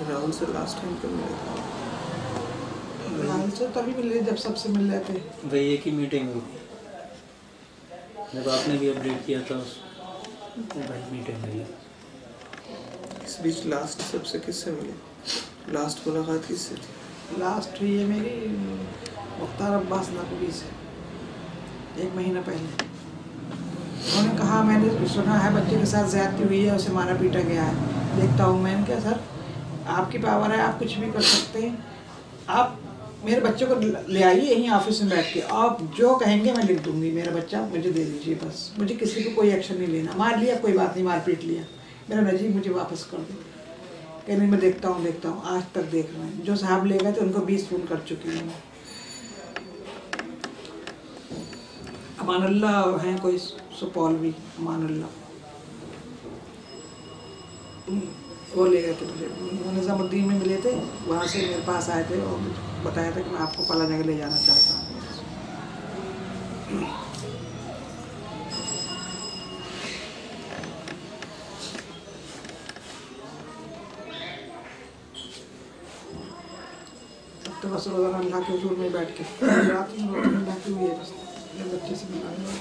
राहुल से last time कब मिले थे। राहुल से तभी मिले जब सबसे मिल रहे थे। वही एक ही मीटिंग हुई। जब आपने भी अपडेट किया था उस वही मीटिंग हुई। इस बीच लास्ट सबसे किससे मिले? लास्ट मुलाकात किससे थी? लास्ट हुई है मेरी मुख्तार अब्बास नकवी से एक महीना पहले। उन्होंने कहा मैंने सुना है बच्चे के साथ ज्यादती हुई है उसे मारा पीटा गया है। देखता हूँ मैंने क्या सर? आपकी पावर है, आप कुछ भी कर सकते हैं। आप मेरे बच्चे को ले आइए यहीं ऑफ़िस में बैठ के। आप जो कहेंगे मैं लिख दूँगी। मेरा बच्चा मुझे दे दीजिए बस। मुझे किसी को कोई एक्शन नहीं लेना। मार लिया, कोई बात नहीं मार पीट लिया। मेरा नजीब मुझे वापस कर दो। कहने मैं देखता हूँ देखता हूँ। आज तक देख रहे हैं। जो साहब ले गए थे, उनको बीस फ़ोन कर चुकी हूँ मैं। अमान अल्लाह हैं कोई, सुपौल भी अमान अल्लाह उन- वो ले गए थे मुझे। वो निज़ामुद्दीन में मिले थे, वहाँ से मेरे पास आए थे और बताया था कि मैं आपको फला जगह ले जाना चाहता हूँ। तो बस रोज़ाना अल्लाह के हजूर में बैठ के, रात में बैठी हुई है बस बच्चे से मिलाने वाला।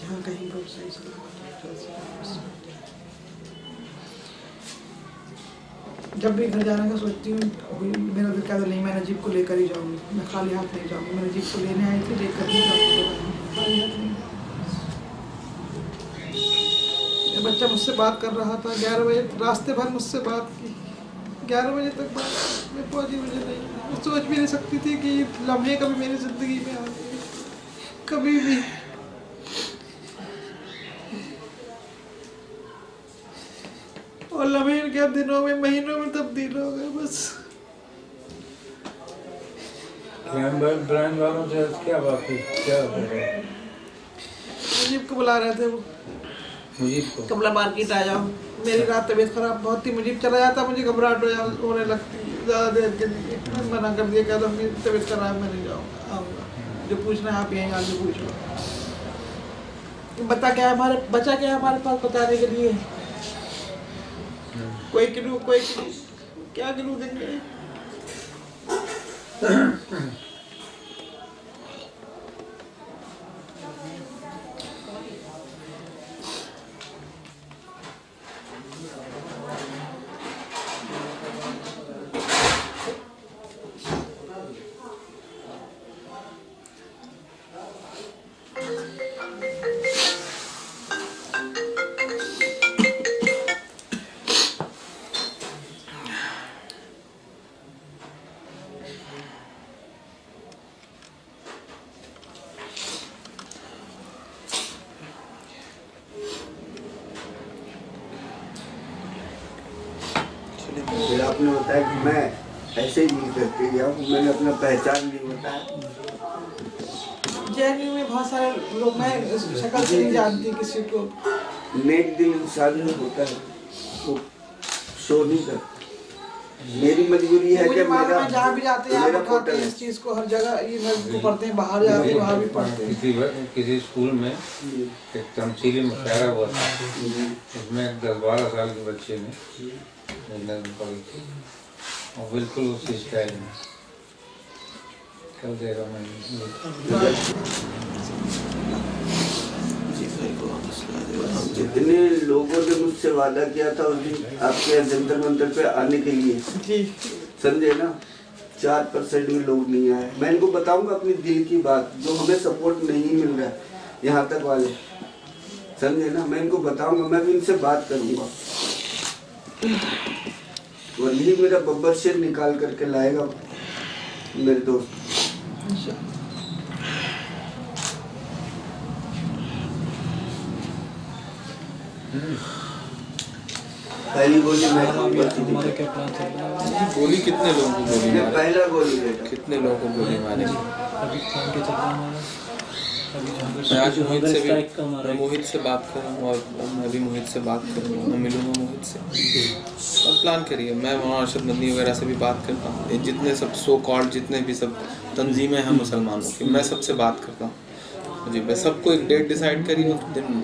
जहाँ कहीं पर सही जब भी घर जाने का सोचती हूँ मेरा दिल कहता नहीं, मैं नजीब को लेकर ही जाऊँगी। मैं खाली हाथ नहीं जाऊँगी, मैं नजीब को लेने आई थी, लेकर ही जाऊँगी। बच्चा मुझसे बात कर रहा था ग्यारह बजे, रास्ते भर मुझसे बात की। ग्यारह बजे तक बात मैं पहुँची मुझे नहीं सोच भी नहीं सकती थी कि लम्हे कभी मेरी ज़िंदगी में आएँगे कभी भी। और लम्हे क्या दिनों में महीनों में तब्दील हो गए बस। ब्रांड वालों से क्या बात क्या हो रहा है? मुजीब को बुला रहे थे वो। मुजीब को? कमला मार्केट आ जाओ मेरी रात तबीयत खराब बहुत थी मुझे चला जाता मुझे घबराहट हो होने लगती। ज़्यादा देर के लिए मना कर दिया कहता मेरी तबीयत खराब मैं नहीं जाऊँगा आऊँगा। जो पूछना है आप यहीं आके पूछो बता क्या है हमारे बचा क्या है हमारे पास बताने के लिए? कोई किलो कोई किलो क्या किलो देंगे? अपना पहचान नहीं बताया जेएनयू में बहुत सारे लोग मैं शक्ल से नहीं जानती किसी को। नेक दिल इंसान होता है वो शो नहीं करता। मेरी मजबूरी है कि मेरा जहाँ भी जाते हैं आप उठाते हैं इस चीज़ को हर जगह ये मैं पढ़ते हैं बाहर जाते हैं वहाँ भी पढ़ते हैं। किसी किसी स्कूल में एक तमसीली मुशायरा हुआ था। उसमें एक दस बारह साल के बच्चे ने और बिल्कुल उसी स्टाइल में। कल देगा मैं जितने लोगों ने मुझसे वादा किया था उस दिन आपके यहाँ जंतर मंतर पे आने के लिए। समझे ना? चार परसेंट भी लोग नहीं आए। मैं इनको बताऊँगा अपनी दिल की बात जो हमें सपोर्ट नहीं मिल रहा है यहाँ तक वाले। समझे ना? मैं इनको बताऊँगा मैं भी इनसे बात करूँगा। वही मेरा बब्बर शेर निकाल करके लाएगा मेरे दोस्त। पहली गोली मैं क्या प्लान गोली कितने लोगों को गोली पहला गोली कितने लोगों को गोली मारे? अभी मैं आज मोहित से भी मैं मोहित से बात कर रहा हूँ और मैं भी मोहित से बात करूँगा मैं मिलूँगा मोहित से। और प्लान करिए मैं वहाँ अरशद नंदी वगैरह से भी बात करता हूँ। जितने सब सो कॉल्ड जितने भी सब तंजीमें हैं मुसलमानों की मैं सबसे बात करता हूँ। जी मैं सबको एक डेट डिसाइड करी उस दिन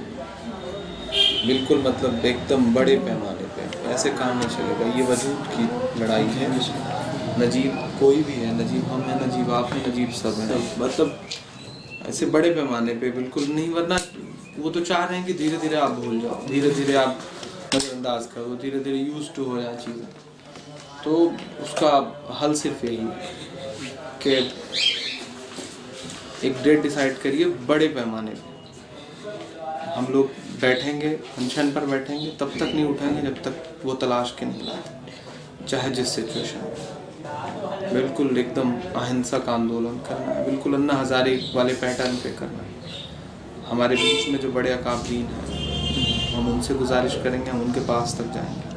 बिल्कुल मतलब एकदम बड़े पैमाने पे। ऐसे काम नहीं चलेगा। ये वजूद की लड़ाई है। नजीब कोई भी है नजीब हम हैं नजीब आप हैं नजीब सब हैं। मतलब ऐसे बड़े पैमाने पे बिल्कुल नहीं, वरना वो तो चाह रहे हैं कि धीरे धीरे आप भूल जाओ धीरे धीरे आप नज़रअंदाज करो धीरे धीरे यूज़ टू हो जाए चीज़ें। तो उसका हल सिर्फ़ यही है कि एक डेट डिसाइड करिए बड़े पैमाने पे। हम लोग बैठेंगे फ़ंक्शन पर बैठेंगे, तब तक नहीं उठेंगे जब तक वो तलाश के नहीं लाए चाहे जिस सिचुएशन में। बिल्कुल एकदम अहिंसक आंदोलन करना है। बिल्कुल अन्ना हजारे वाले पैटर्न पे करना है। हमारे बीच में जो बड़े अकाबरीन हैं, हम उनसे गुजारिश करेंगे, हम उनके पास तक जाएँगे।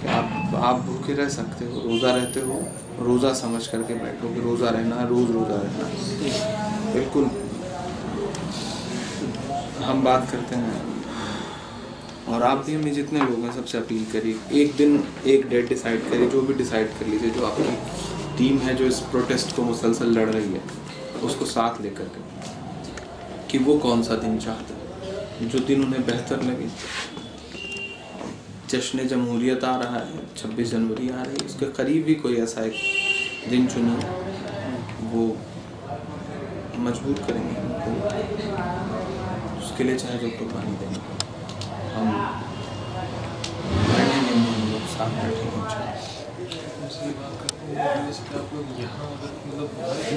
कि आप आप भूखे रह सकते हो, रोज़ा रहते हो, रोज़ा समझ करके बैठो कि रोज़ा रहना है, रोज़ रोज़ा रहना है। बिल्कुल। हम बात करते हैं और आप भी हमें जितने लोग हैं, सबसे अपील करिए, एक दिन एक डेट डिसाइड करिए, जो भी डिसाइड कर लीजिए, जो आपकी टीम है, जो इस प्रोटेस्ट को मुसलसल लड़ रही है, उसको साथ लेकर के। कि वो कौन सा दिन चाहते हैं? जो दिन उन्हें बेहतर लगे। जश्न जमहूरियत आ रहा है, छब्बीस जनवरी आ रही है, उसके करीब ही कोई ऐसा एक दिन चुनिए वो मजबूर करेंगे। उसके लिए चाहे जो कुर्बानी देंगे हम साथ बैठेंगे यहाँ मतलब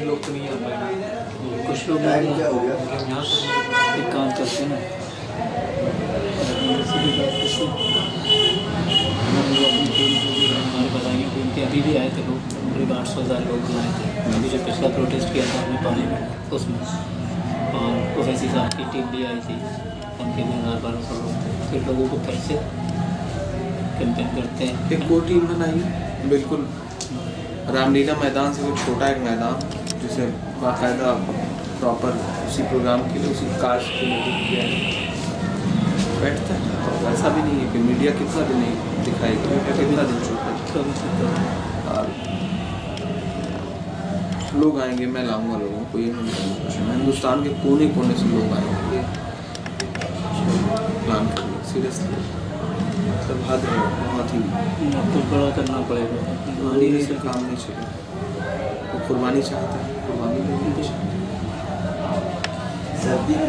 लोग तो नहीं आ पाएँगे कुछ लोग यहाँ एक काम करते हैं अपनी हमारे बताएँगे कि उनके अभी भी आए थे लोग करीब आठ सौ हज़ार लोग बुलाए थे। अभी जो पिछला प्रोटेस्ट किया था हमने पानी में उसमें। और ओवैसी साहब की टीम भी आई थी। उनके भी हज़ार बारह सौ लोग फिर लोगों को कैसे कैंपेन करते हैं। एक और टीम बनाइए बिल्कुल। रामलीला मैदान से वो छोटा एक मैदान जिसे बाकायदा प्रॉपर उसी प्रोग्राम के लिए उसी काश के लिए किया है। बैठता है। और ऐसा भी नहीं है कि मीडिया कितना दिन नहीं दिखाएगी मीडिया कितना दिन है। से तो और लोग आएँगे मैं लाऊँगा लोगों को ये हिंदुस्तान के कोने कोने से लोग आएँगे। प्लान करिए सीरियसली मतलब हद है बहुत ही। आपको बड़ा करना पड़ेगा। कुर्बानी से काम नहीं चलेगा वो कुर्बानी चाहता है कुर्बानी भी चाहता सर्दी है।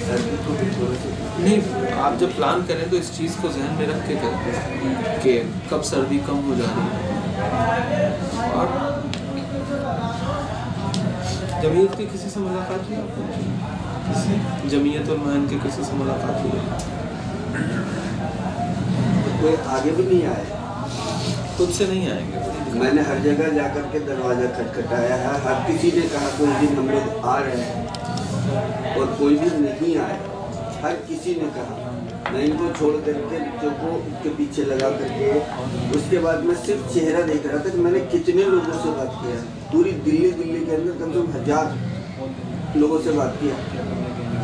सर्दी को भी थोड़ा सा नहीं आप जब प्लान करें तो इस चीज़ को जहन में रख के करें। कि कब सर्दी कम हो जा रही है। और जमीयत की किसी से मुलाकात हुई आपको? जमीयत और महन के किसी से मुलाकात हुई कोई आगे भी नहीं आया? खुद से नहीं आएँगे। मैंने हर जगह जाकर के दरवाज़ा खटखटाया है। हर किसी ने कहा कोई दिन हम लोग आ रहे हैं। और कोई भी नहीं आया। हर किसी ने कहा मैं इनको छोड़ करके बच्चों को उसके पीछे लगा करके उसके बाद मैं सिर्फ़ चेहरा देख रहा था कि मैंने कितने लोगों से बात किया। पूरी दिल्ली दिल्ली के अंदर कम से कम हज़ार। लोगों से बात किया।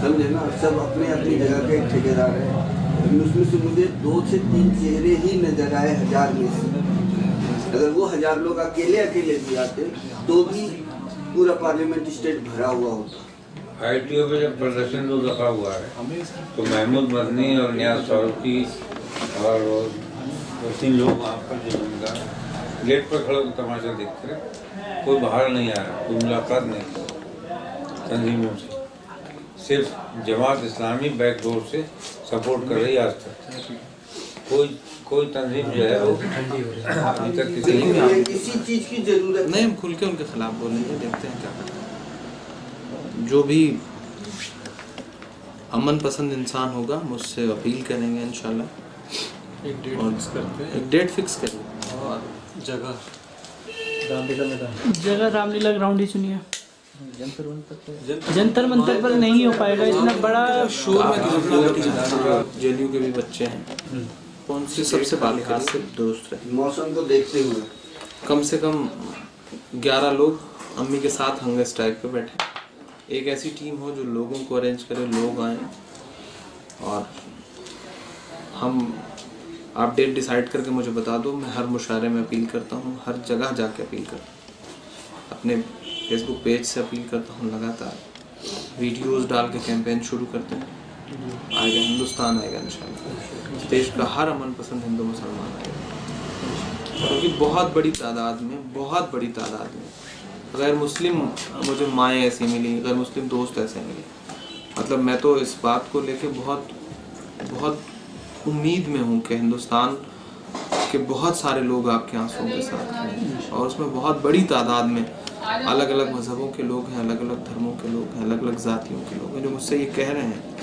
समझे ना? सब अपने अपनी जगह के ठेकेदार हैं। लेकिन उसमें से मुझे दो से तीन चेहरे ही नज़र आए हज़ार में से। अगर वो हज़ार लोग अकेले अकेले भी आते तो भी पूरा पार्लियामेंट स्टेट भरा हुआ होता। आई टी ओ पे जब प्रदर्शन जो दफ़ा हुआ है तो महमूद मदनी और न्याज फारूकी और दो तीन लोग वहाँ पर जो उनका गेट पर खड़े तमाशा देखते रहे, कोई बाहर नहीं आया, कोई मुलाकात नहीं तंजीमों से सिर्फ़ जमात इस्लामी बैक डोर से सपोर्ट कर रही आज तक। कोई कोई तंजीम जो है वो अभी तक किसी चीज़ की ज़रूरत नहीं हम खुल के उनके खिलाफ बोलेंगे देखते हैं क्या करते हैं। जो भी अमन पसंद इंसान होगा मुझसे अपील करेंगे इंशाल्लाह। एक डेट फिक्स करते हैं। एक डेट फिक्स करिए। और जगह। रामलीला मैदान। जगह रामलीला ग्राउंड ही चुनिए जंतर मंतर पर जंतर मंतर पर नहीं हो पाएगा इतना बड़ा शोर में जेएनयू के भी बच्चे हैं। कौन सी सबसे से दोस्त रहे। मौसम को देखते हुए। कम से कम 11 लोग अम्मी के साथ हंगर स्ट्राइक पे बैठे। एक ऐसी टीम हो जो लोगों को अरेंज करे लोग आए। और हम आप डेट डिसाइड करके मुझे बता दो मैं हर मुशारे में अपील करता हूँ हर जगह जाके अपील करता हूँ। अपने फेसबुक पेज से अपील करता हूँ, लगातार वीडियोस डाल के कैंपेन शुरू करते हैं। आएगा हिंदुस्तान, आएगा इंशाल्लाह देश का हर अमन पसंद हिंदू मुसलमान आएगा। क्योंकि बहुत बड़ी तादाद में, बहुत बड़ी तादाद में गैर मुस्लिम मुझे माएँ ऐसी मिली गैर मुस्लिम दोस्त ऐसे मिले मतलब मैं तो इस बात को लेके बहुत बहुत उम्मीद में हूँ कि हिंदुस्तान के बहुत सारे लोग आपके आंसुओं के साथ हैं और उसमें बहुत बड़ी तादाद में अलग अलग मज़हबों के लोग हैं अलग अलग धर्मों के लोग हैं अलग अलग जातियों के लोग हैं, जो मुझसे ये कह रहे हैं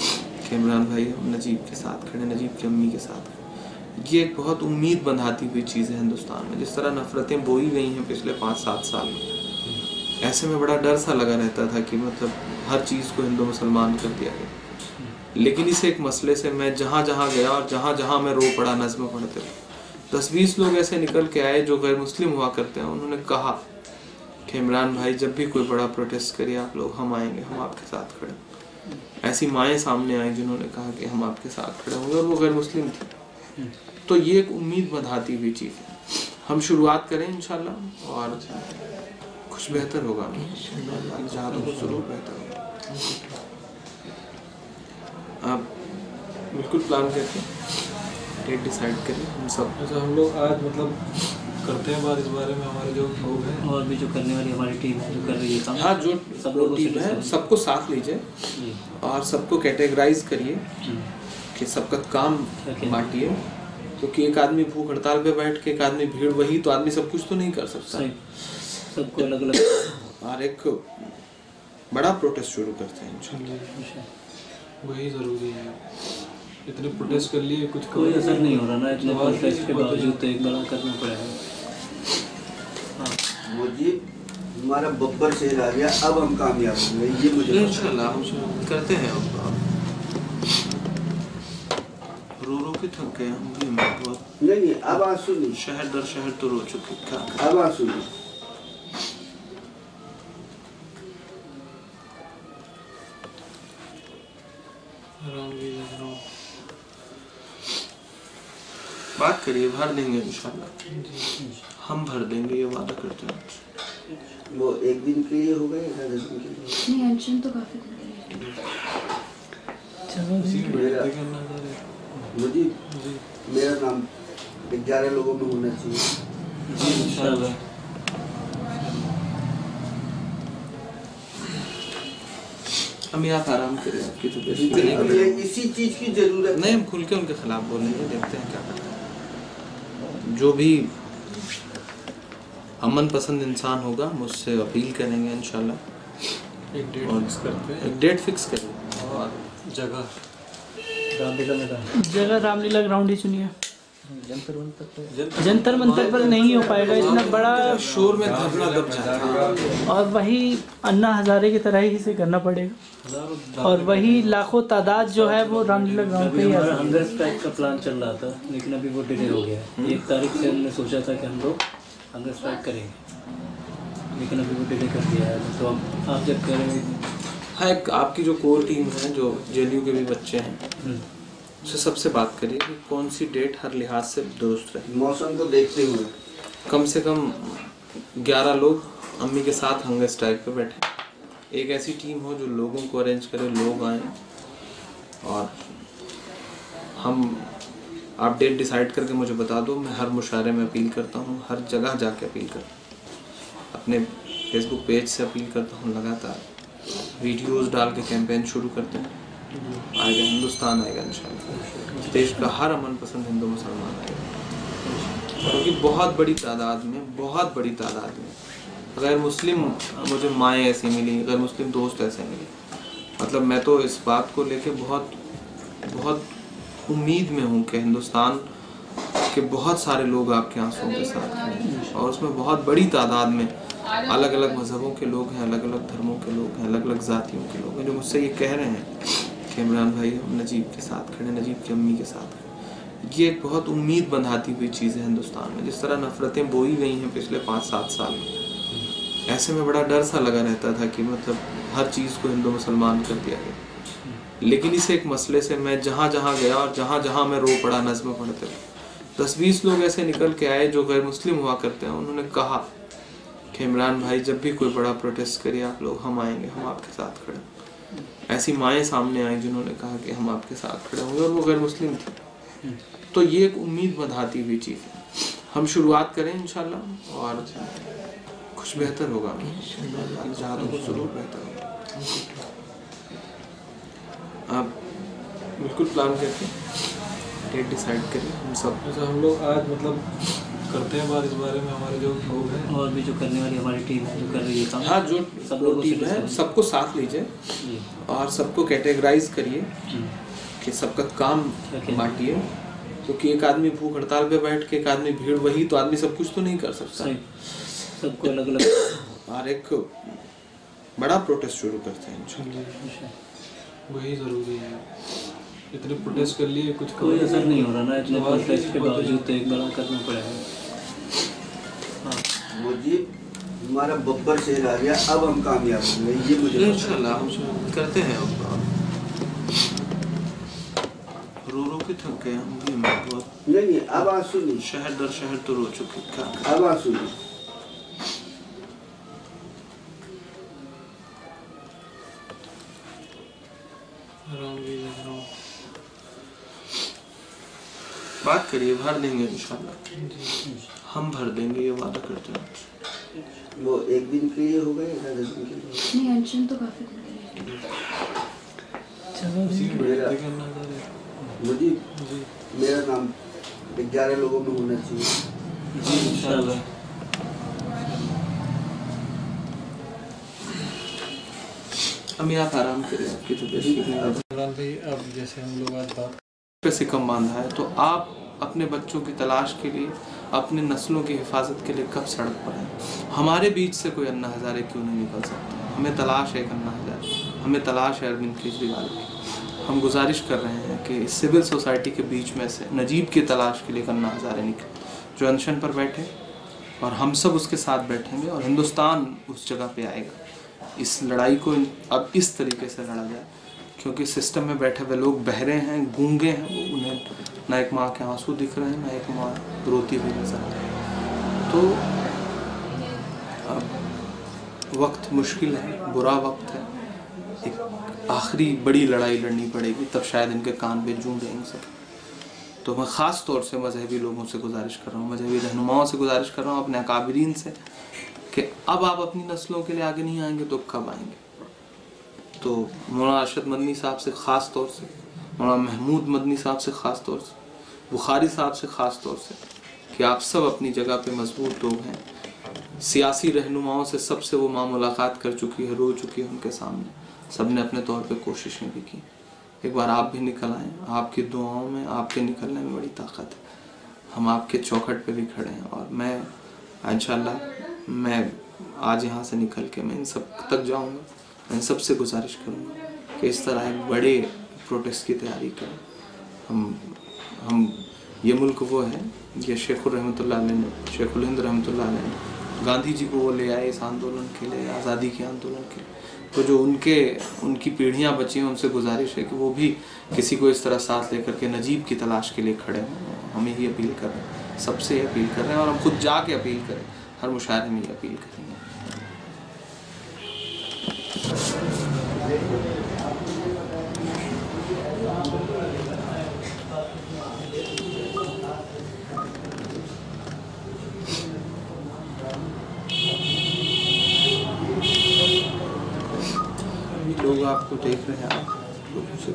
कि इमरान भाई, हम नजीब के साथ खड़े, नजीब की अम्मी के साथ खड़े। ये एक बहुत उम्मीद बंधाती हुई चीज़ है हिंदुस्तान में, जिस तरह नफ़रतें बोई गई हैं पिछले पाँच सात साल में। ऐसे में बड़ा डर सा लगा रहता था कि मतलब हर चीज़ को हिंदू मुसलमान कर दिया गया। लेकिन इस एक मसले से मैं जहाँ जहाँ गया और जहाँ जहाँ मैं रो पड़ा नज्म पढ़ते दस बीस लोग ऐसे निकल के आए जो गैर मुस्लिम हुआ करते हैं, उन्होंने कहा कि इमरान भाई, जब भी कोई बड़ा प्रोटेस्ट करिए, आप लोग हम आएँगे, हम आपके साथ खड़े ऐसी माएँ सामने आई जिन्होंने कहा कि हम आपके साथ खड़े होंगे और वो गैर मुस्लिम थी। तो ये एक उम्मीद बधाती हुई चीज़ है। हम शुरुआत करें इंशाल्लाह और कुछ बेहतर होगा। ज़रूर बेहतर होगा। आप बिल्कुल प्लान करके डेट डिसाइड करें हम सब अच्छा हम लोग आज मतलब करते हैं बात इस बारे में हमारे जो लोग हैं। और भी जो करने वाली हमारी टीम है जो कर रही है काम। हाँ जो सब लोगों टीम है सबको साथ लीजिए और सबको कैटेगराइज करिए कि सबका काम बांटिए। क्योंकि एक आदमी भूख हड़ताल पे बैठ के एक आदमी भीड़ वही तो आदमी सब कुछ तो नहीं कर सकता। सबको अलग अलग और एक बड़ा प्रोटेस्ट शुरू करते हैं वही ज़रूरी है। इतने प्रोटेस्ट कर लिए कुछ कोई असर नहीं हो। रहा ना इतने प्रोटेस्ट के बावजूद तो एक बड़ा करना पड़ेगा। जी हमारा बब्बर शेर आ गया अब हम कामयाब होंगे ये मुझे। इंशाल्लाह हम करते हैं अब रो रो के थक गए हम भी बहुत नहीं नहीं अब आँसू नहीं शहर दर शहर तो रो चुके? अब आँसू नहीं बात करिए भर देंगे इंशाल्लाह। हम भर देंगे ये वादा करते हैं। वो एक दिन के लिए हो गए या दस दिन के लिए? नहीं अर्जुन तो काफ़ी दिन के लिए। इसी में मेरा- बैठते करना चाह मुझे जी। मेरा नाम ग्यारह लोगों में होना चाहिए। जी इंशाल्लाह। हम यहाँ आराम करें आपकी तो ये इसी चीज़ की ज़रूरत नहीं हम खुल के उनके खिलाफ बोलेंगे देखते हैं क्या करते हैं। जो भी अमन पसंद इंसान होगा मुझसे अपील करेंगे इंशाल्लाह। एक डेट फिक्स करते हैं। एक डेट फिक्स करेंगे और जगह। रामलीला मैदान। जगह रामलीला ग्राउंड ही चुनिए जंतर मंतर पर जंतर मंतर पर नहीं हो पाएगा इतना बड़ा शोर में धरना दब जाता और वही अन्ना हजारे की तरह ही से करना पड़ेगा। और वही लाखों तादाद जो है वो रामलीला ग्राउंड पे ही हमारा हंगर स्ट्राइक का प्लान चल रहा था लेकिन अभी वो डिले हो गया। एक तारीख से हमने सोचा था कि हम लोग हंगर स्ट्राइक करेंगे। लेकिन अभी वो डिले कर दिया है तो अब आप जब करेंगे हाँ एक आपकी जो कोर टीम है जो जेएनयू के भी बच्चे हैं उससे सबसे बात करिए कि कौन सी डेट हर लिहाज से दुरुस्त रहे? मौसम को देखते हुए। कम से कम 11 लोग अम्मी के साथ हंगर स्ट्राइक पे बैठे। एक ऐसी टीम हो जो लोगों को अरेंज करे लोग आए। और हम आप डेट डिसाइड करके मुझे बता दो मैं हर मुशारे में अपील करता हूँ हर जगह जाके अपील करता हूँ। अपने फेसबुक पेज से अपील करता हूँ लगातार। वीडियोस डाल के कैंपेन शुरू करते हैं। आएगा हिंदुस्तान आएगा इंशाल्लाह देश का हर अमन पसंद हिंदू मुसलमान आएगा। क्योंकि बहुत बड़ी तादाद में, बहुत बड़ी तादाद में गैर मुस्लिम, मुझे माएँ ऐसी मिली गैर मुस्लिम दोस्त ऐसे मिले मतलब मैं तो इस बात को लेके बहुत बहुत उम्मीद में हूँ कि हिंदुस्तान के बहुत सारे लोग आपके आंसुओं के साथ हैं, और उसमें बहुत बड़ी तादाद में अलग अलग मज़हबों के लोग हैं अलग अलग धर्मों के लोग हैं अलग अलग जातियों के लोग हैं, जो मुझसे ये कह रहे हैं कि इमरान भाई, हम नजीब के साथ खड़े नजीब की अम्मी के साथ खड़े ये एक बहुत उम्मीद बंधाती हुई चीज़ है हिंदुस्तान में। जिस तरह नफ़रतें बोई गई हैं पिछले पाँच सात साल में, ऐसे में बड़ा डर सा लगा रहता था कि मतलब हर चीज़ को हिंदू मुसलमान कर दिया गया। लेकिन इस एक मसले से मैं जहाँ जहाँ गया और जहाँ जहाँ मैं रो पड़ा, नज्म पढ़ते हुए दस बीस लोग ऐसे निकल के आए जो गैर मुस्लिम हुआ करते हैं। उन्होंने कहा कि इमरान भाई, जब भी कोई बड़ा प्रोटेस्ट करे आप लोग हम आएँगे, हम आपके साथ खड़े। ऐसी माएँ सामने आई जिन्होंने कहा कि हम आपके साथ खड़े होंगे और वो गैर मुस्लिम थी। तो ये एक उम्मीद बधाती हुई चीज़ है। हम शुरुआत करें इंशाल्लाह और कुछ बेहतर होगा। जहाँ तो कुछ ज़रूर बेहतर होगा। आप बिल्कुल प्लान करके डेट डिसाइड करिए हम सब हम लोग आज मतलब करते हैं बात इस बारे में हमारे जो लोग हैं। और भी जो करने वाली हमारी टीम है जो कर रही है काम। हाँ जो सब लोगों टीम है सबको साथ लीजिए और सबको कैटेगराइज करिए कि सबका काम बांटिए क्योंकि एक आदमी भूख हड़ताल पे बैठ के एक आदमी भीड़ वही तो आदमी सब कुछ तो नहीं कर सकता। सबको अलग अलग और एक बड़ा प्रोटेस्ट शुरू करते हैं वही ज़रूरी है। इतने प्रोटेस्ट कर लिए कुछ कोई असर नहीं हो। रहा ना इतने प्रोटेस्ट के की। बावजूद तो एक बड़ा करना पड़ेगा। मुझीब हमारा बब्बर शेर आ गया अब हम कामयाब होंगे ये मुझे इंशाल्लाह हम करते हैं अब। रो रो के थक गए हम भी बहुत नहीं नहीं अब आँसू नहीं शहर दर शहर तो रो चुके अब आँसू सुनिए। बात करिए भर देंगे इंशाल्लाह। हम भर देंगे ये वादा करते हैं। वो एक दिन के लिए हो गए या दस दिन के लिए नहीं अनशन तो काफ़ी दिन के लिए। है। मुझीब जी। मेरा नाम ग्यारह लोगों में होना चाहिए। जी इंशाल्लाह। अम्मी आप आराम करिए आपकी तबीयत भाई अब जैसे हम लोग आज बात पे सिकम बांधा है तो आप अपने बच्चों की तलाश के लिए, अपने नस्लों की हिफाजत के लिए कब सड़क पर हैं? हमारे बीच से कोई अन्ना हज़ारे क्यों नहीं निकल सकता? हमें तलाश है एक अन्ना हज़ारे हमें तलाश है अरविंद केजरीवाल की। हम गुजारिश कर रहे हैं कि सिविल सोसाइटी के बीच में से नजीब की तलाश के लिए अन्ना हज़ारे निकले, जो अनशन पर बैठे और हम सब उसके साथ बैठेंगे और हिंदुस्तान उस जगह पे आएगा। इस लड़ाई को अब इस तरीके से लड़ा जाए क्योंकि सिस्टम में बैठे हुए लोग बहरे हैं, गूँगे हैं उन्हें ना एक माँ के आँसू दिख रहे हैं, ना एक माँ रोती हुई नज़र आ है। तो अब वक्त मुश्किल है, बुरा वक्त है। एक आखिरी बड़ी लड़ाई लड़नी पड़ेगी, तब शायद इनके कान पे जूं देंगे सब। तो मैं ख़ास तौर से मजहबी लोगों से गुजारिश कर रहा हूँ, मजहबी रहनुमाओं से गुजारिश कर रहा हूँ अपने अकाबरीन से, कि अब आप अपनी नस्लों के लिए आगे नहीं आएँगे तो कब आएँगे? तो मौलाना अरशद मदनी साहब से ख़ास तौर से, मौलाना महमूद मदनी साहब से ख़ास तौर से, बुखारी साहब से ख़ास तौर से कि आप सब अपनी जगह पे मज़बूत लोग हैं। सियासी रहनुमाओं से सबसे वो माँ मुलाकात कर चुकी है, रो चुकी है उनके सामने। सबने अपने तौर पे कोशिशें भी की। एक बार आप भी निकल आए। आपकी दुआओं में आपके निकलने में बड़ी ताकत है। हम आपके चौखट पे भी खड़े हैं और मैं, इंशाल्लाह, मैं आज यहाँ से निकल के मैं इन सब तक जाऊँगा। मैं सबसे गुजारिश करूँगा कि इस तरह एक बड़े प्रोटेस्ट की तैयारी करें। हम हम, ये मुल्क वो है, ये शेख अलैह ने, शेखुल हिंद अलैह ने गांधी जी को वो ले आए, इस आंदोलन के लिए, आज़ादी के आंदोलन के लिए। तो जो उनके, उनकी पीढ़ियाँ बची हैं, उनसे गुजारिश है कि वो भी किसी को इस तरह साथ लेकर के नजीब की तलाश के लिए खड़े हों। हम यही अपील कर रहे हैं। सबसे अपील कर रहे हैं और हम खुद जाके अपील करें। हर मुशायरे में ये अपील करेंगे अभी लोग आपको देख रहे हैं आप लोगों से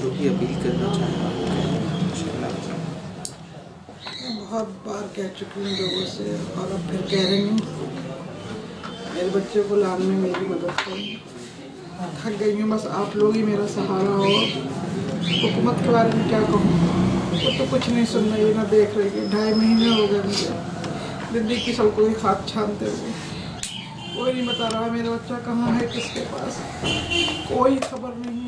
जो भी अपील करना चाहें आप कहें इंशाल्लाह। मैं बहुत बार कह चुकी हूँ लोगों से और अब फिर कह रही हूँ, मेरे बच्चे को लाने में मेरी मदद करें। थक गई हूँ, बस आप लोग ही मेरा सहारा हो। हुकूमत के बारे में क्या कहूँ? वो तो कुछ नहीं सुन रही ना देख रही है। ढाई महीने हो गए मुझे। दिल्ली की सड़कों की खाद छानते हुए। कोई नहीं बता रहा मेरा बच्चा कहाँ है, किसके पास? कोई खबर नहीं।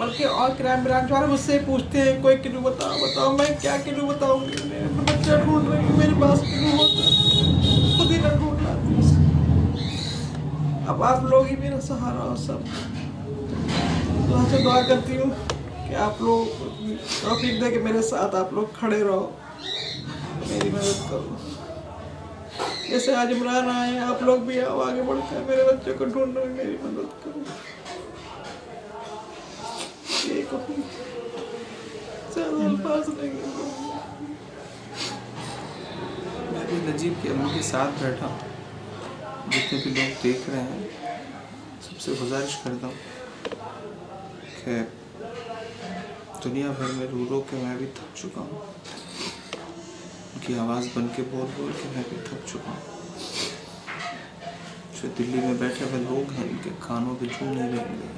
बल्कि और क्राइम ब्रांच वाले मुझसे पूछते हैं, कोई क्लू बताओ बताओ, मैं क्या क्लू बताऊँगी? तो बच्चा ढूंढ रही मेरे पास क्लू होता खुद ही ढूंढ अब आप लोग ही मेरा सहारा हो सब। अल्लाह से दुआ करती हूँ कि आप लोग तौफीक दे कि मेरे साथ आप लोग खड़े रहो। मेरी मदद करो। जैसे आज इमरान आए, आप लोग भी आओ आगे बढ़कर। मेरे बच्चे को ढूंढो, मेरी मदद करो। ये कहूँ ज़्यादा अल्फाज मैं भी नजीब की अम्मी के साथ बैठा जितने भी लोग देख रहे हैं, सबसे गुजारिश करता हूँ कि दुनिया भर में रो रो के मैं भी थक चुका हूँ। उनकी आवाज़ बन के बोल बोल के मैं भी थक चुका हूँ। जो दिल्ली में बैठे हुए लोग हैं उनके कानों पे जू नहीं रहेंगे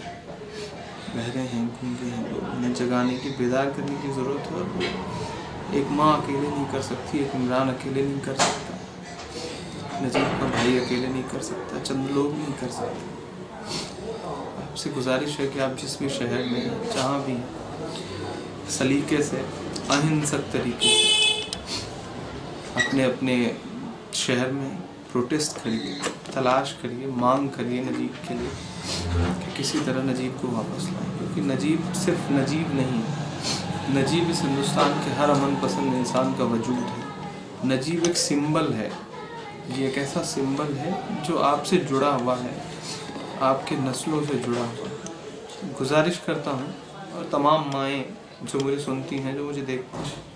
बहरे हैं गूँगे हैं लोग उन्हें जगाने की, बेदार करने की ज़रूरत है और वो एक माँ अकेले नहीं कर सकती, एक इमरान अकेले नहीं कर सकता, नजीब का भाई अकेले नहीं कर सकता, चंद लोग नहीं कर सकते। आपसे गुजारिश है कि आप जिस भी शहर में जहाँ भी सलीके से, अहिंसक तरीके से अपने अपने शहर में प्रोटेस्ट करिए, तलाश करिए, मांग करिए नजीब के लिए कि किसी तरह नजीब को वापस लाएँ। क्योंकि नजीब सिर्फ़ नजीब नहीं, नजीब इस हिंदुस्तान के हर अमन पसंद इंसान का वजूद है। नजीब एक सिंबल है, ये एक ऐसा सिंबल है जो आपसे जुड़ा हुआ है, आपके नस्लों से जुड़ा हुआ है। गुजारिश करता हूँ, और तमाम माएँ जो मुझे सुनती हैं, जो मुझे देखती हैं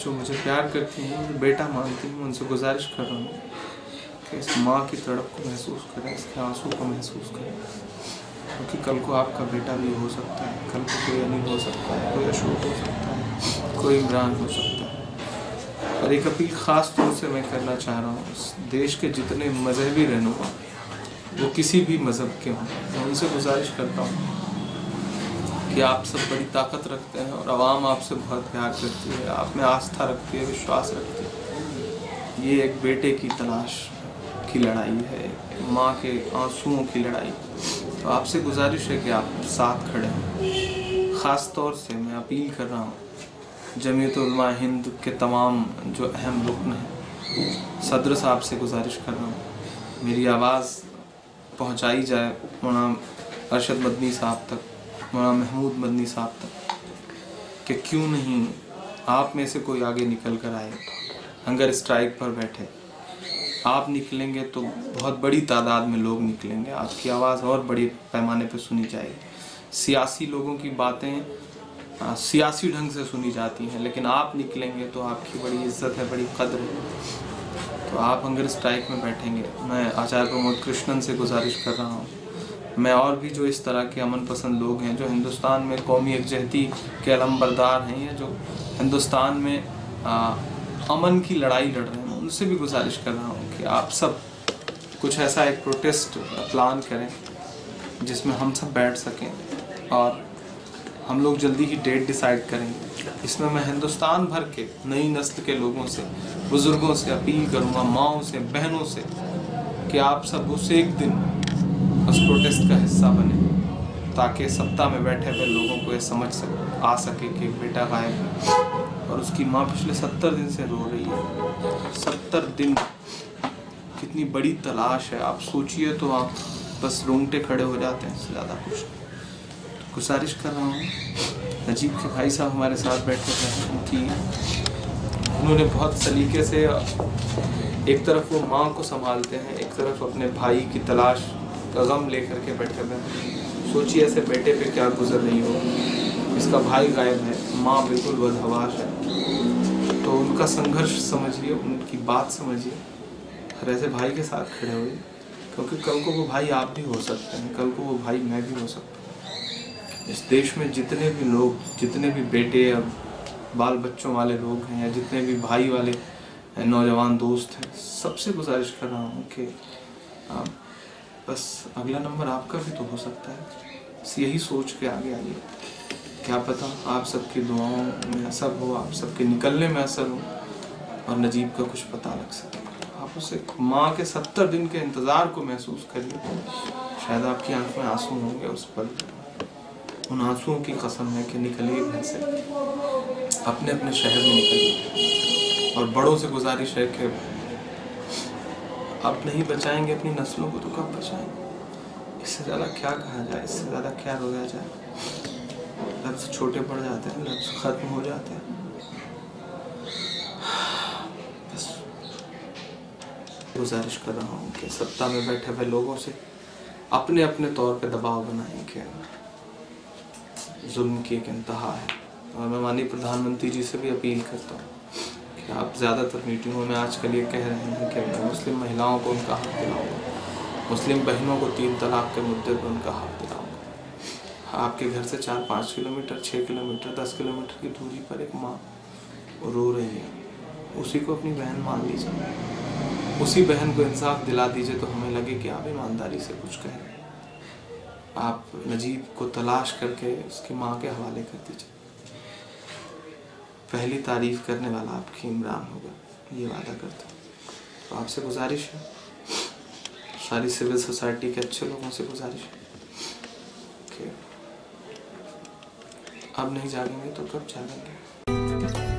जो मुझे प्यार करती हैं मुझे बेटा मानती हैं, उनसे गुजारिश कर रहा हूँ इस माँ की तड़प को महसूस करें, इसके आँसू को महसूस करें। क्योंकि कल को आपका बेटा भी हो सकता है, कल को कोई अनिल हो सकता है, कोई अशोक हो सकता है, कोई इमरान हो सकता है। और एक अपील ख़ास तौर से मैं करना चाह रहा हूँ, इस देश के जितने मजहबी रहनुमा, वो किसी भी मज़हब के हों, मैं उनसे गुजारिश करता हूँ कि आप सब बड़ी ताकत रखते हैं और आवाम आपसे बहुत प्यार करती है, आप में आस्था रखती है, विश्वास रखती है। ये एक बेटे की तलाश। की लड़ाई है, माँ के आंसुओं की लड़ाई। तो आपसे गुजारिश है कि आप साथ खड़े हों। ख़ास तौर से मैं अपील कर रहा हूँ जमीयत हिंद के तमाम जो अहम रुकन हैं, सदर साहब से गुजारिश कर रहा हूँ, मेरी आवाज़ पहुँचाई जाए मौलाना अरशद मदनी साहब तक, मौलाना महमूद मदनी साहब तक, कि क्यों नहीं आप में से कोई आगे निकल कर आए, हंगर स्ट्राइक पर बैठे। आप निकलेंगे तो बहुत बड़ी तादाद में लोग निकलेंगे। आपकी आवाज़ और बड़े पैमाने पर सुनी जाएगी। सियासी लोगों की बातें सियासी ढंग से सुनी जाती हैं लेकिन आप निकलेंगे तो आपकी बड़ी इज़्ज़त है बड़ी कदर है। तो आप हंगर स्ट्राइक में बैठेंगे मैं आचार्य प्रमोद कृष्णन से गुजारिश कर रहा हूँ। मैं और भी जो इस तरह के अमन पसंद लोग हैं जो हिंदुस्तान में कौमी यकजहती के अलम्बरदार हैं या जो हिंदुस्तान में आ, अमन की लड़ाई लड़ रहे हैं उनसे भी गुजारिश कर रहा हूँ। कि आप सब कुछ ऐसा एक प्रोटेस्ट प्लान करें जिसमें हम सब बैठ सकें और हम लोग जल्दी ही डेट डिसाइड करेंगे। इसमें मैं हिंदुस्तान भर के नई नस्ल के लोगों से, बुज़ुर्गों से अपील करूँगा, माओं से, बहनों से, कि आप सब उस एक दिन उस प्रोटेस्ट का हिस्सा बने, ताकि सत्ता में बैठे हुए लोगों को ये समझ सक, आ सके कि बेटा गायब है और उसकी माँ पिछले सत्तर दिन से रो रही है। सत्तर दिन कितनी बड़ी तलाश है। आप सोचिए तो आप बस रोंगटे खड़े हो जाते हैं ज़्यादा कुछ गुजारिश कर रहा हूँ। नजीब के भाई साहब हमारे साथ बैठे हैं, उनकी उन्होंने बहुत सलीके से एक तरफ़ वो माँ को संभालते हैं, एक तरफ़ अपने भाई की तलाश का गम ले करके बैठे हैं। सोचिए ऐसे बेटे पे क्या गुजर रही हो। इसका भाई गायब है, माँ बिल्कुल बदहवाश है। तो उनका संघर्ष समझिए, उनकी बात समझिए। और ऐसे भाई के साथ खड़े हुए, क्योंकि कल को वो भाई आप भी हो सकते हैं, कल को वो भाई मैं भी हो सकता हूँ। इस देश में जितने भी लोग, जितने भी बेटे या बाल बच्चों वाले लोग हैं, या जितने भी भाई वाले नौजवान दोस्त हैं, सबसे गुजारिश कर रहा हूँ कि आप बस अगला नंबर आपका भी तो हो सकता है। बस यही सोच के आगे आइए। क्या पता आप सबकी दुआओं में असर हो, आप सबके निकलने में असर हो, और नजीब का कुछ पता लग सके। उसे माँ के सत्तर दिन के इंतज़ार को महसूस करिए। शायद आपकी आँख में आँसू होंगे उस पल। उन आंसुओं की कसम है कि निकलिए घर से अपने अपने शहर में निकलिए और बड़ों से गुजारिश है कि आप नहीं बचाएँगे अपनी नस्लों को तो कब बचाएँगे? इससे ज़्यादा क्या कहा जाए? इससे ज़्यादा क्या रोया जाए? लफ्ज़ छोटे पड़ जाते हैं, लफ्ज़ ख़त्म हो जाते हैं। गुजारिश कर रहा हूँ कि सत्ता में बैठे हुए लोगों से अपने अपने तौर पे दबाव बनाएँ कि जुल्म की एक इंतहा है। और मैं माननीय प्रधानमंत्री जी से भी अपील करता हूँ कि आप ज़्यादातर मीटिंगों में आजकल ये कह रहे हैं कि मैं मुस्लिम महिलाओं को उनका हक दिलाऊँगा। मुस्लिम बहनों को तीन तलाक के मुद्दे पर उनका हक दिलाऊँगा। आपके घर से चार पाँच किलोमीटर छः किलोमीटर, दस किलोमीटर की दूरी पर एक माँ रो रही है। उसी को अपनी बहन मान लीजिए उसी बहन को इंसाफ दिला दीजिए तो हमें लगे कि आप ईमानदारी से कुछ कह रहे हैं। आप नजीब को तलाश करके उसकी माँ के हवाले कर दीजिए। पहली तारीफ़ करने वाला आपकी इमरान होगा, ये वादा करता हूँ। तो आपसे गुजारिश है? सारी सिविल सोसाइटी के अच्छे लोगों से गुजारिश है? अब नहीं जागेंगे तो कब जागेंगे?